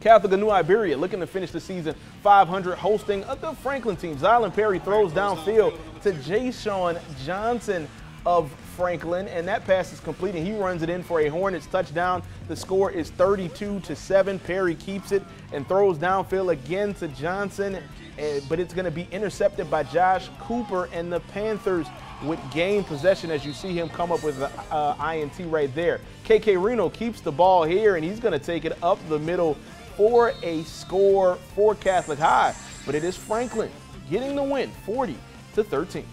Catholic of New Iberia looking to finish the season 500, hosting of the Franklin team. Zylan Perry throws downfield to Jay Sean Johnson of Franklin, and that pass is complete, and he runs it in for a Hornets touchdown. The score is 32 to 7. Perry keeps it and throws downfield again to Johnson, eh, but it's going to be intercepted by Josh Cooper, and the Panthers would gain possession as you see him come up with the uh, INT right there. KK Reno keeps the ball here, and he's going to take it up the middle for a score for Catholic High, but it is Franklin getting the win 40 to 13.